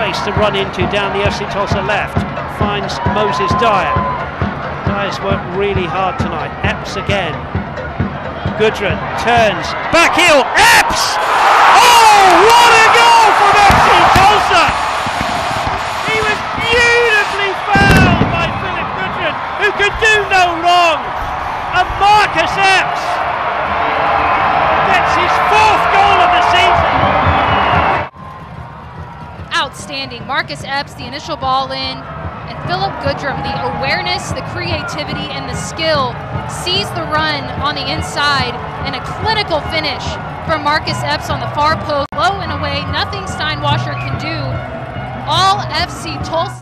space to run into down the FC Tulsa left. Finds Moses Dyer. Dyer's worked really hard tonight. Epps again. Goodrum turns. Back heel. Epps! Oh, what a goal from FC Tulsa! He was beautifully fouled by Phillip Goodrum, who could do no wrong. And Marcus Epps Outstanding. Marcus Epps, the initial ball in, and Phillip Goodrum, the awareness, the creativity, and the skill, sees the run on the inside, and a clinical finish from Marcus Epps on the far post, low and away. Nothing Steinwascher can do. All FC Tulsa.